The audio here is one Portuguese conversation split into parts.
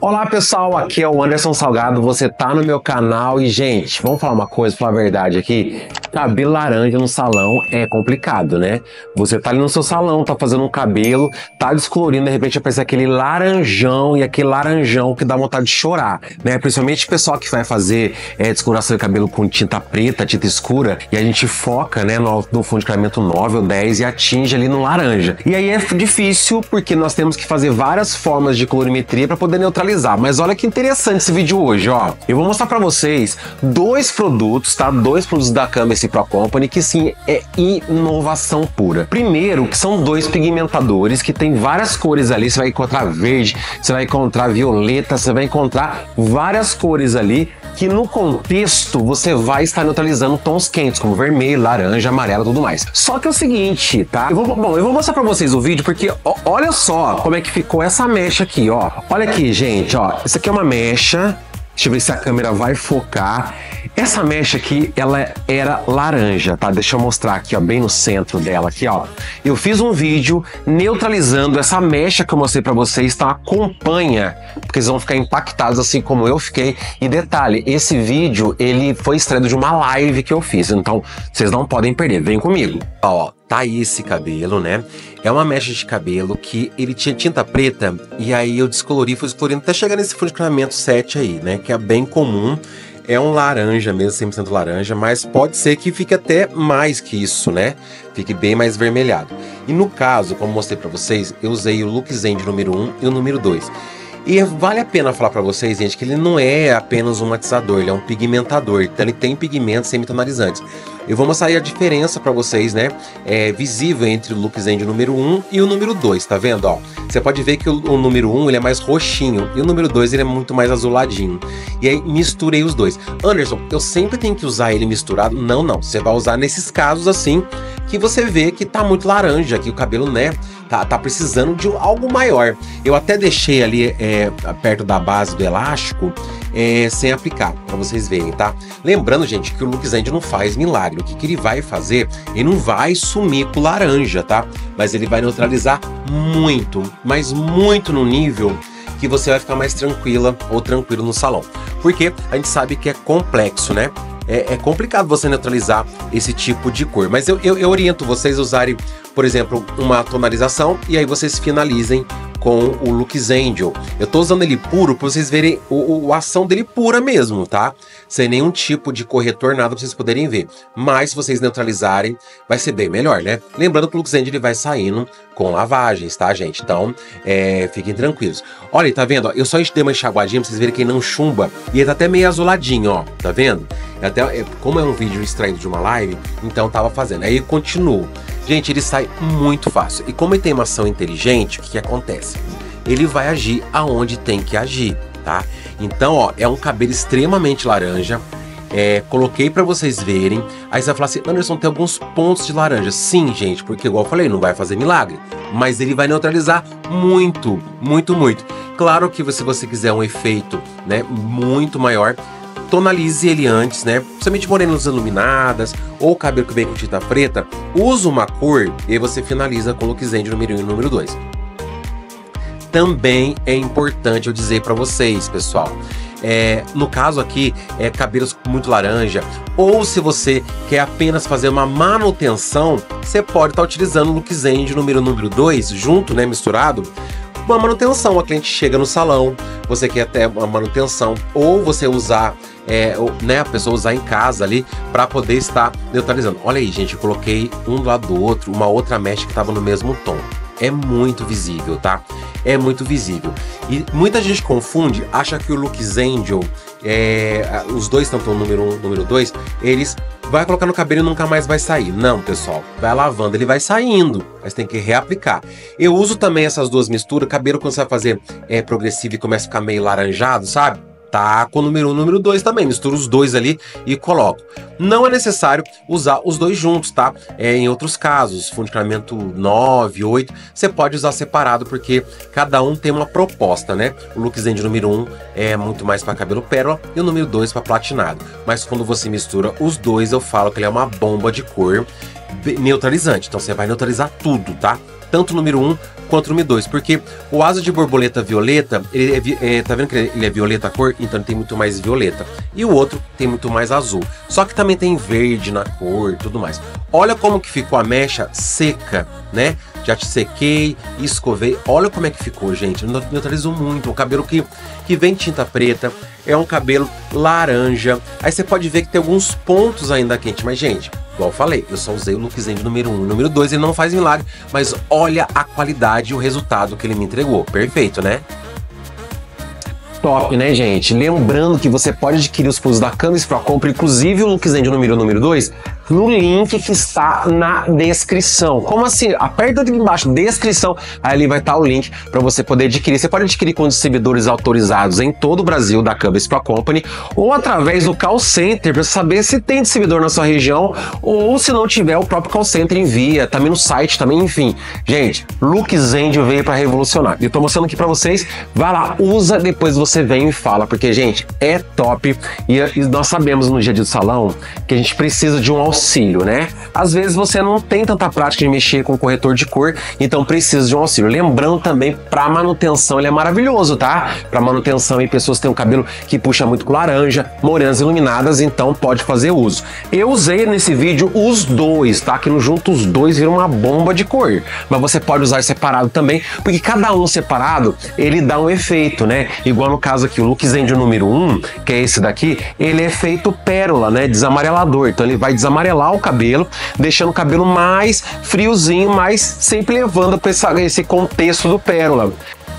Olá pessoal, aqui é o Anderson Salgado, você tá no meu canal e gente, vamos falar uma coisa, falar a verdade aqui, cabelo laranja no salão é complicado, né? Você tá ali no seu salão, tá fazendo um cabelo, tá descolorindo, de repente aparece aquele laranjão e aquele laranjão que dá vontade de chorar, né? Principalmente o pessoal que vai fazer é, descoloração de cabelo com tinta preta, tinta escura, e a gente foca, né, no, no fundo de clareamento 9 ou 10 e atinge ali no laranja. E aí é difícil porque nós temos que fazer várias formas de colorimetria para poder neutralizar mas olha que interessante esse vídeo hoje, ó. Eu vou mostrar para vocês dois produtos, tá? Dois produtos da Camercy Pro Company que sim é inovação pura. Primeiro, que são dois pigmentadores que tem várias cores ali. Você vai encontrar verde, você vai encontrar violeta, você vai encontrar várias cores ali que no contexto você vai estar neutralizando tons quentes, como vermelho, laranja, amarelo tudo mais. Só que é o seguinte, tá? Eu vou, bom, eu vou mostrar pra vocês o vídeo porque ó, olha só como é que ficou essa mecha aqui, ó. Olha aqui, gente, ó. Isso aqui é uma mecha. Deixa eu ver se a câmera vai focar. Essa mecha aqui, ela era laranja, tá? Deixa eu mostrar aqui, ó, bem no centro dela aqui, ó. Eu fiz um vídeo neutralizando essa mecha que eu mostrei para vocês, então acompanha, porque vocês vão ficar impactados assim como eu fiquei. E detalhe, esse vídeo, ele foi extraído de uma live que eu fiz, então vocês não podem perder, vem comigo. Ó, tá aí esse cabelo, né? É uma mecha de cabelo que ele tinha tinta preta e aí eu descolori, fui descolorindo até chegar nesse clareamento 7 aí, né? Que é bem comum é um laranja mesmo, 100% laranja, mas pode ser que fique até mais que isso, né? Fique bem mais vermelhado. E no caso, como mostrei para vocês, eu usei o Look Zen número 1 e o número 2. E vale a pena falar para vocês, gente, que ele não é apenas um matizador, ele é um pigmentador, então ele tem pigmentos semitonalizantes. Eu vou mostrar aí a diferença para vocês, né? É visível entre o Look Zen número 1 e o número 2, tá vendo? Ó, você pode ver que o, o, número 1 ele é mais roxinho e o número 2 ele é muito mais azuladinho. E aí misturei os dois. Anderson, eu sempre tenho que usar ele misturado? Não, não. Você vai usar nesses casos assim que você vê que tá muito laranja, que o cabelo, né? Tá, tá precisando de algo maior. Eu até deixei ali é, perto da base do elástico é, sem aplicar, para vocês verem, tá? Lembrando, gente, que o Look Zen não faz milagre. O que, que ele vai fazer? Ele não vai sumir com laranja, tá? Mas ele vai neutralizar muito, mas muito no nível que você vai ficar mais tranquila ou tranquilo no salão. Porque a gente sabe que é complexo, né? é, é, complicado você neutralizar esse tipo de cor. Mas eu, eu, eu oriento vocês a usarem, por exemplo, uma tonalização e aí vocês finalizem com o Lux Angel. Eu tô usando ele puro para vocês verem o, o, a ação dele pura mesmo, tá? Sem nenhum tipo de corretor, nada pra vocês poderem ver. Mas se vocês neutralizarem, vai ser bem melhor, né? Lembrando que o Lux Angel ele vai saindo com lavagens, tá, gente? Então, é, fiquem tranquilos. Olha, tá vendo? Eu só dei uma enxaguadinha pra vocês verem que ele não chumba. E ele tá até meio azuladinho, ó. Tá vendo? Até, é, como é um vídeo extraído de uma live, então tava fazendo. Aí continuo. Gente, ele sai muito fácil. E como ele tem uma ação inteligente, o que, que acontece? Ele vai agir aonde tem que agir, tá? Então, ó, é um cabelo extremamente laranja. É, coloquei para vocês verem. Aí você vai falar assim, Anderson, tem alguns pontos de laranja. Sim, gente, porque igual eu falei, não vai fazer milagre. Mas ele vai neutralizar muito, muito, muito. Claro que se você quiser um efeito né, muito maior, tonalize ele antes, né? Principalmente morenas iluminadas ou cabelo que vem com tinta preta, usa uma cor e você finaliza com o look zen de número 1 e número 2. Também é importante eu dizer para vocês, pessoal, é, no caso aqui, é cabelos muito laranja, ou se você quer apenas fazer uma manutenção, você pode estar tá utilizando o look zen de número número 2 junto, né, misturado, uma manutenção. A cliente chega no salão, você quer até uma manutenção, ou você usar, é, né, a pessoa usar em casa ali para poder estar neutralizando. Olha aí, gente, eu coloquei um do lado do outro, uma outra mecha que estava no mesmo tom. É muito visível, tá? É muito visível. E muita gente confunde, acha que o Lux Angel, é, os dois, tanto o número 1 um, número 2, eles vai colocar no cabelo e nunca mais vai sair. Não, pessoal. Vai lavando, ele vai saindo. Mas tem que reaplicar. Eu uso também essas duas misturas. Cabelo, quando você vai fazer é, progressivo e começa a ficar meio laranjado, sabe? Tá com o número 1 um, número 2 também. Misturo os dois ali e coloco. Não é necessário usar os dois juntos, tá? É, em outros casos, fundamento 9, 8, você pode usar separado, porque cada um tem uma proposta, né? O look Zen de número 1 um é muito mais para cabelo pérola e o número 2 para platinado. Mas quando você mistura os dois, eu falo que ele é uma bomba de cor neutralizante. Então você vai neutralizar tudo, tá? Tanto o número 1 quanto Mi 2, porque o asa de borboleta violeta, ele é, é, tá vendo que ele é violeta cor? Então ele tem muito mais violeta. E o outro tem muito mais azul. Só que também tem verde na cor e tudo mais. Olha como que ficou a mecha seca, né? Já te sequei, escovei. Olha como é que ficou, gente. Neutralizou muito. Um cabelo que, que vem tinta preta. É um cabelo laranja. Aí você pode ver que tem alguns pontos ainda quente. Mas, gente, igual eu falei, eu só usei o Look número 1 um. número 2 ele não faz milagre. Mas olha a qualidade e o resultado que ele me entregou. Perfeito, né? Top, né, gente? Lembrando que você pode adquirir os produtos da Camis Pro Compra, inclusive o Look Zen número número 2, no link que está na descrição. Como assim? Aperta aqui embaixo, descrição, aí ali vai estar o link para você poder adquirir. Você pode adquirir com distribuidores autorizados em todo o Brasil da Cubs Pro Company ou através do call center para saber se tem distribuidor na sua região ou se não tiver o próprio call center envia, também no site também, enfim. Gente, Look Zendio veio para revolucionar. Eu tô mostrando aqui para vocês, vai lá, usa, depois você vem e fala, porque gente, é top e, nós sabemos no dia de salão que a gente precisa de um auxílio auxílio, né? Às vezes você não tem tanta prática de mexer com corretor de cor, então precisa de um auxílio. Lembrando também, para manutenção ele é maravilhoso, tá? Para manutenção e pessoas têm um cabelo que puxa muito com laranja, morenas iluminadas, então pode fazer uso. Eu usei nesse vídeo os dois, tá? Que no junto os dois viram uma bomba de cor. Mas você pode usar separado também, porque cada um separado, ele dá um efeito, né? Igual no caso aqui, o Look Zendio número 1, que é esse daqui, ele é efeito pérola, né? Desamarelador. Então ele vai desamarelar amarelar o cabelo, deixando o cabelo mais friozinho, mas sempre levando para esse contexto do pérola.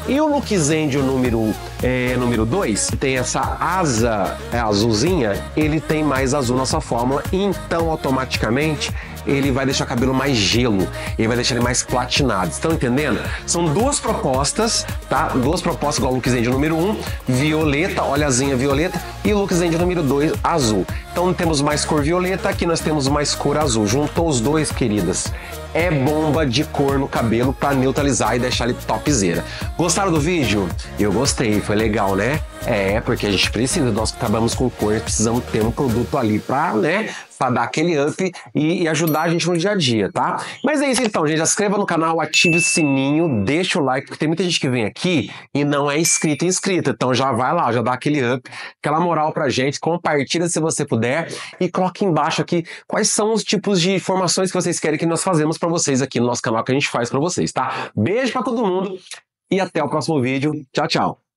E o look Zendio número é, número 2 tem essa asa é, azulzinha, ele tem mais azul na sua fórmula, então automaticamente ele vai deixar o cabelo mais gelo, ele vai deixar ele mais platinado. Estão entendendo? São duas propostas, tá? Duas propostas igual o Look número 1, um, violeta, olhazinha violeta, e o Look número 2, azul. Então temos mais cor violeta, aqui nós temos mais cor azul. Juntou os dois, queridas é bomba de cor no cabelo para neutralizar e deixar ele topzera. Gostaram do vídeo? Eu gostei, foi legal, né? É, porque a gente precisa, nós que trabalhamos com cor, precisamos ter um produto ali para, né, para dar aquele up e, e, ajudar a gente no dia a dia, tá? Mas é isso então, gente. Inscreva no canal, ative o sininho, deixa o like, porque tem muita gente que vem aqui e não é inscrito inscrita. Então já vai lá, já dá aquele up, aquela moral pra gente, compartilha se você puder e coloque embaixo aqui quais são os tipos de informações que vocês querem que nós fazemos para vocês aqui no nosso canal que a gente faz para vocês, tá? Beijo para todo mundo e até o próximo vídeo. Tchau, tchau.